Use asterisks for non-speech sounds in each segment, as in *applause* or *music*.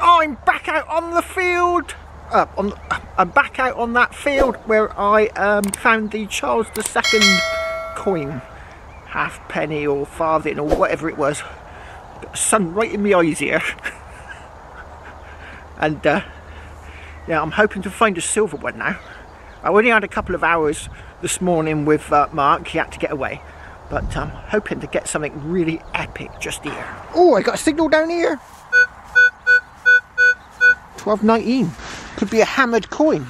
I'm back out on the field. Uh, on, I'm back out on that field where I um, found the Charles II coin. Half penny or farthing or whatever it was. Sun right in my eyes here. *laughs* and uh, yeah, I'm hoping to find a silver one now. I only had a couple of hours this morning with uh, Mark. He had to get away. But I'm hoping to get something really epic just here. Oh, I got a signal down here. 1219. Could be a hammered coin.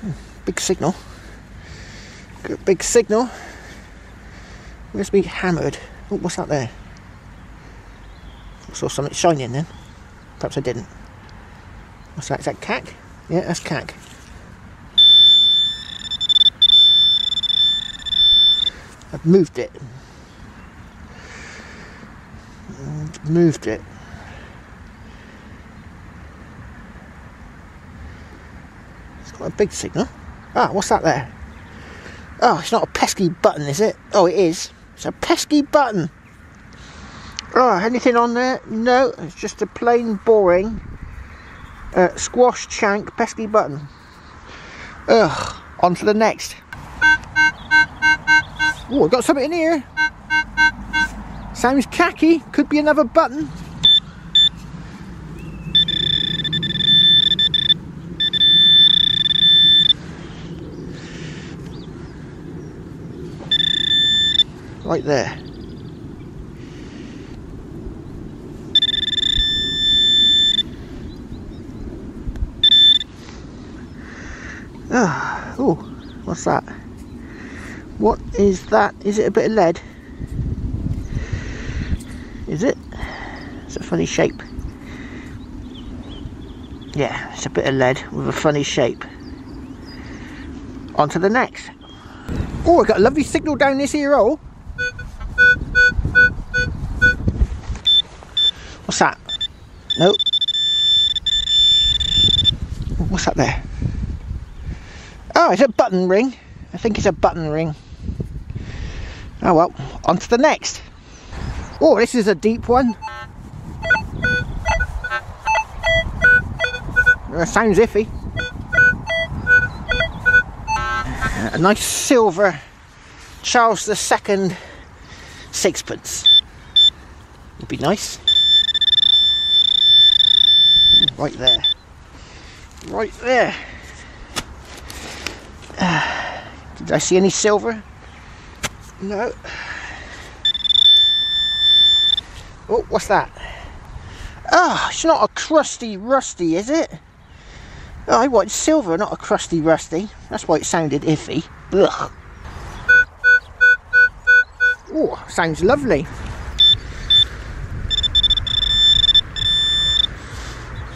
Hmm, big signal. Good big signal. Where's me hammered? Oh, what's that there? I saw something shining then. Perhaps I didn't. What's that? Is that cack? Yeah, that's cack. I've moved it. Moved it. It's quite a big signal. Ah, what's that there? Oh, it's not a pesky button, is it? Oh, it is. It's a pesky button. Oh, anything on there? No, it's just a plain, boring uh, squash shank pesky button. Ugh, on to the next. Oh, I've got something in here. Sounds khaki. Could be another button. Right there. Ah, oh, what's that? What is that? Is it a bit of lead? Is it? It's a funny shape. Yeah, it's a bit of lead with a funny shape. On to the next. Oh, I got a lovely signal down this here hole. What's that? Nope. What's that there? Oh, it's a button ring. I think it's a button ring. Oh well, on to the next. Oh, this is a deep one. Uh, sounds iffy. A nice silver Charles II sixpence. Would be nice. Right there. Right there. Uh, did I see any silver? No. Oh, what's that? Ah, oh, it's not a crusty rusty, is it? I want silver, not a crusty rusty. That's why it sounded iffy. Ugh. Oh, sounds lovely.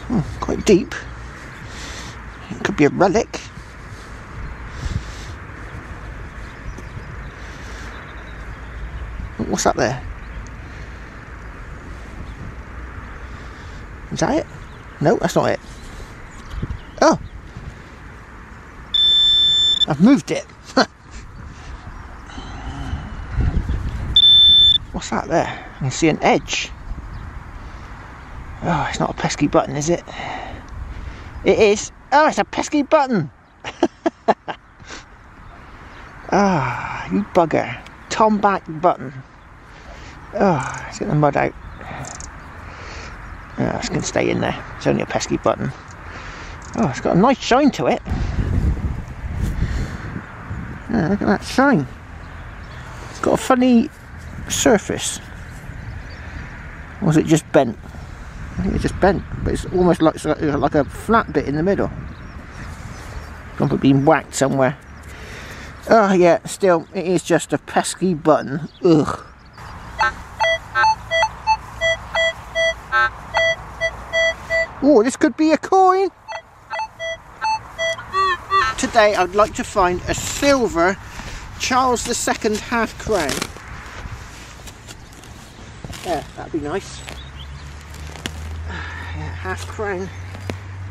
Hmm, quite deep. It could be a relic. What's that there? Is that it? No, that's not it. I've moved it. *laughs* What's that there? I see an edge. Oh, it's not a pesky button, is it? It is. Oh, it's a pesky button. *laughs* Ah, oh, you bugger. tombac button. Oh, let's get the mud out. Yeah, it's going to stay in there. It's only a pesky button. Oh, it's got a nice shine to it. Yeah, look at that shine. It's got a funny surface. Or was it just bent? I think it's just bent, but it's almost like, uh, like a flat bit in the middle. Probably been whacked somewhere. Oh yeah, still, it is just a pesky button. Ugh. Oh, this could be a coin. Today I'd like to find a silver Charles II half crown. Yeah, that'd be nice. *sighs* Yeah, half crown.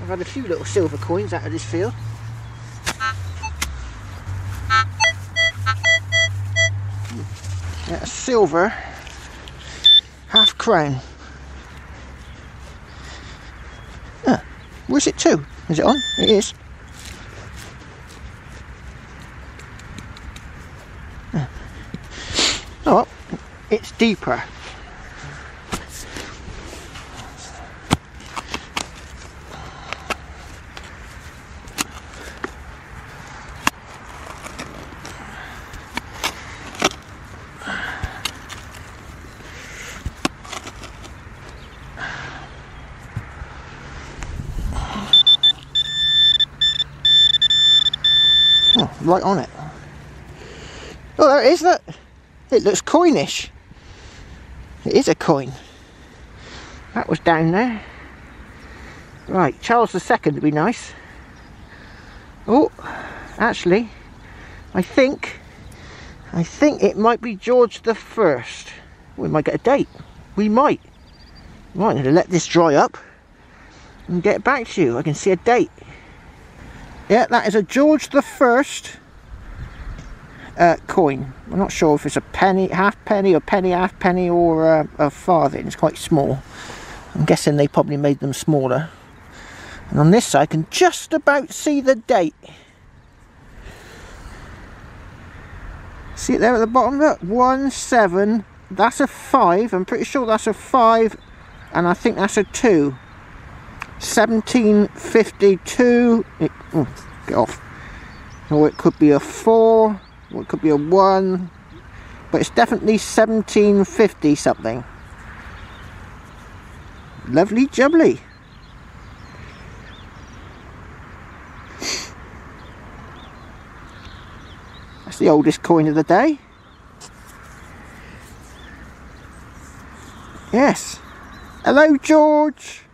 I've had a few little silver coins out of this field. Yeah, a silver half crown. Ah, where's it to? Is it on? It is. Ah. Oh, well, it's deeper. Oh, right on it. Oh, there it is, look. It looks coinish. It is a coin. That was down there. Right, Charles II would be nice. Oh, actually, I think, I think it might be George the First. We might get a date. We might. Going to let this dry up and get back to you. I can see a date. Yeah, that is a George the First uh, coin. I'm not sure if it's a penny, half penny, or penny, half penny, or uh, a farthing. It's quite small. I'm guessing they probably made them smaller. And on this side, I can just about see the date. See it there at the bottom? Look, one seven. That's a five. I'm pretty sure that's a five, and I think that's a two. 1752 it, oh, get off or it could be a 4 it could be a 1 but it's definitely 1750 something lovely jubbly that's the oldest coin of the day yes hello George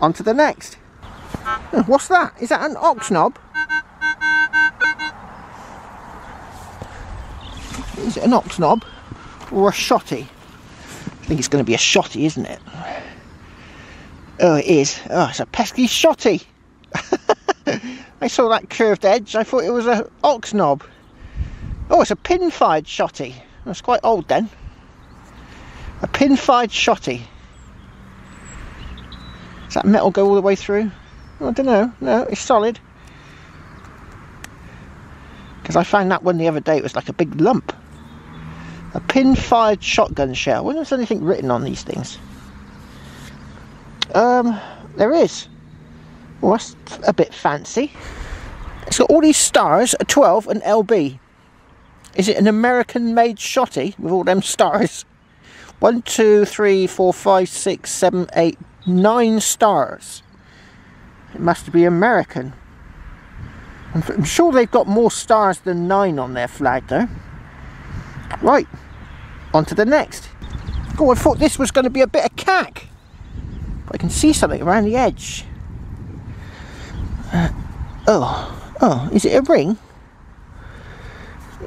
on to the next. *laughs* What's that? Is that an ox knob? Is it an ox knob or a shotty? I think it's going to be a shotty, isn't it? Oh, it is. Oh, it's a pesky shotty. *laughs* I saw that curved edge. I thought it was an ox knob. Oh, it's a pin-fired shotty. That's quite old then. A pin-fired shotty. Does that metal go all the way through? Oh, I don't know. No, it's solid. Because I found that one the other day. It was like a big lump. A pin-fired shotgun shell. When there's anything written on these things? Um, there is. Well, that's a bit fancy. It's got all these stars, a 12 and LB. Is it an American-made shotty with all them stars? One, two, three, four, five, six, seven, eight, nine stars. It must be American. I'm sure they've got more stars than nine on their flag though. Right, on to the next. Oh, I thought this was going to be a bit of cack. But I can see something around the edge. Uh, oh, oh, is it a ring?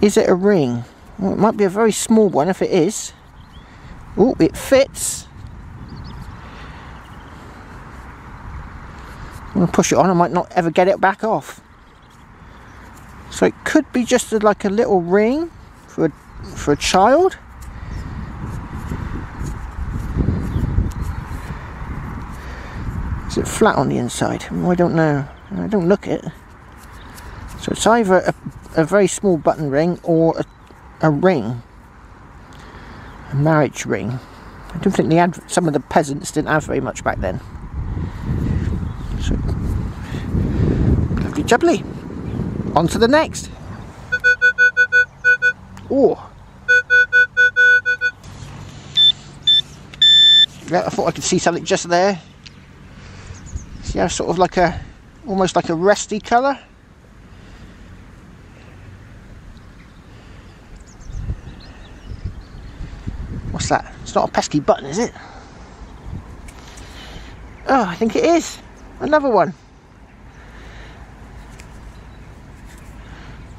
Is it a ring? Well, it might be a very small one if it is. Oh, it fits. I'm going to push it on, I might not ever get it back off. So it could be just a, like a little ring for a, for a child. Is it flat on the inside? Hmm, I don't know. I don't look it. So it's either a, a very small button ring or a, a ring. A marriage ring. I don't think had, some of the peasants didn't have very much back then. So, lovely jubbly. On to the next. Oh. I thought I could see something just there. See how sort of like a, almost like a rusty colour. What's that? It's not a pesky button, is it? Oh, I think it is. Another one.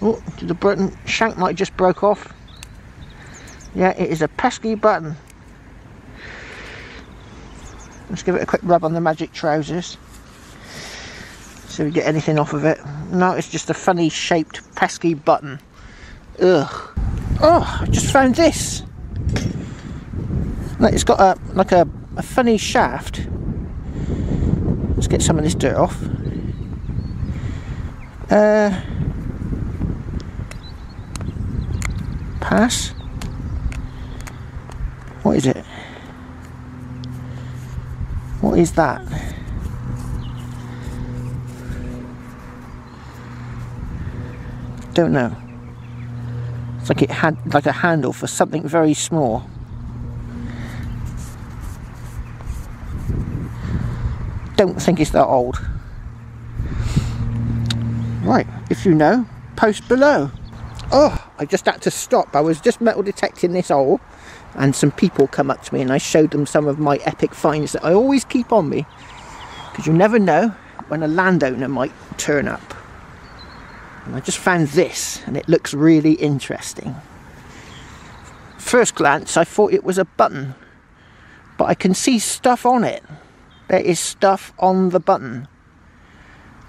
Oh, the button shank might just broke off. Yeah, it is a pesky button. Let's give it a quick rub on the magic trousers. See if we get anything off of it. No, it's just a funny shaped pesky button. Ugh. Oh, I just found this. It's got a like a, a funny shaft. Let's get some of this dirt off. Uh, pass. What is it? What is that? Don't know. It's like it had like a handle for something very small. Don't think it's that old. Right, if you know, post below. Oh, I just had to stop. I was just metal detecting this hole and some people come up to me and I showed them some of my epic finds that I always keep on me because you never know when a landowner might turn up. And I just found this and it looks really interesting. First glance I thought it was a button but I can see stuff on it. There is stuff on the button.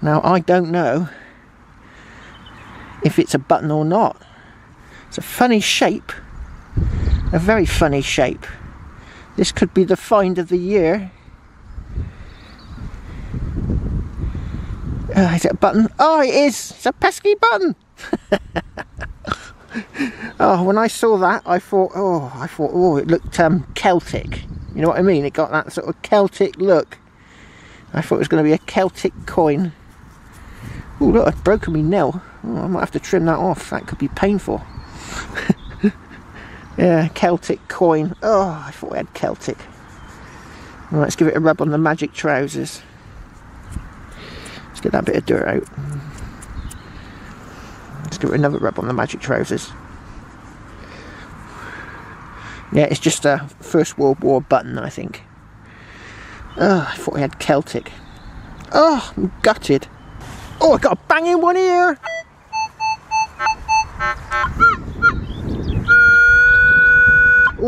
Now I don't know if it's a button or not. It's a funny shape a very funny shape. This could be the find of the year. Uh, is it a button? Oh, it is! It's a pesky button! *laughs* oh, when I saw that, I thought, oh, I thought, oh, it looked um, Celtic. You know what I mean? It got that sort of Celtic look. I thought it was going to be a Celtic coin. Oh, look, I've broken my nail. Oh, I might have to trim that off. That could be painful. *laughs* Yeah, Celtic coin. Oh, I thought we had Celtic. Let's give it a rub on the magic trousers. Let's get that bit of dirt out. Let's give it another rub on the magic trousers. Yeah, it's just a First World War button, I think. Oh, I thought we had Celtic. Oh, I'm gutted. Oh, I got a banging one here.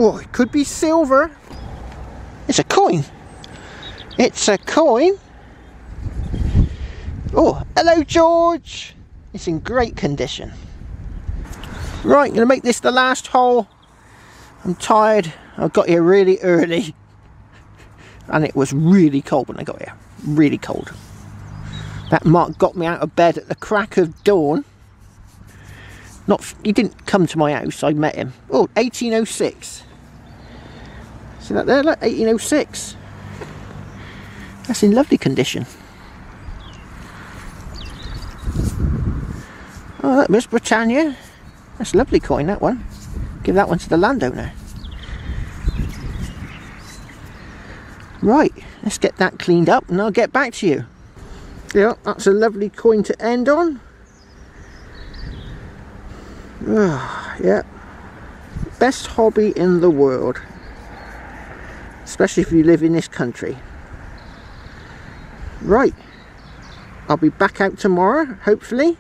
Oh, it could be silver. It's a coin. It's a coin. Oh, hello George. It's in great condition. Right, gonna make this the last hole. I'm tired. I got here really early. *laughs* And it was really cold when I got here. Really cold. That Mark got me out of bed at the crack of dawn. Not, he didn't come to my house, I met him. Oh, 1806. See that there, look, 1806. That's in lovely condition. Oh, look, Miss Britannia. That's a lovely coin, that one. Give that one to the landowner. Right, let's get that cleaned up and I'll get back to you. Yeah, that's a lovely coin to end on. Oh, yeah. Best hobby in the world. Especially if you live in this country. Right. I'll be back out tomorrow, hopefully.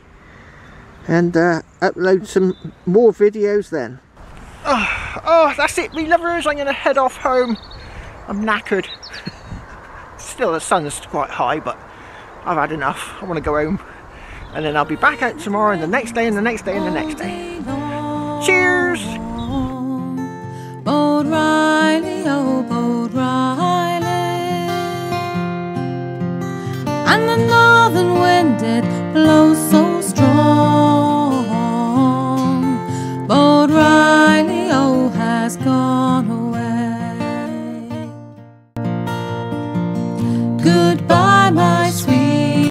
And uh, upload some more videos then. Oh, oh, that's it, me lovers. I'm to head off home. I'm knackered. *laughs* Still, the sun's quite high, but I've had enough. I want to go home and then I'll be back out tomorrow and the next day and the next day and the next day. Cheers!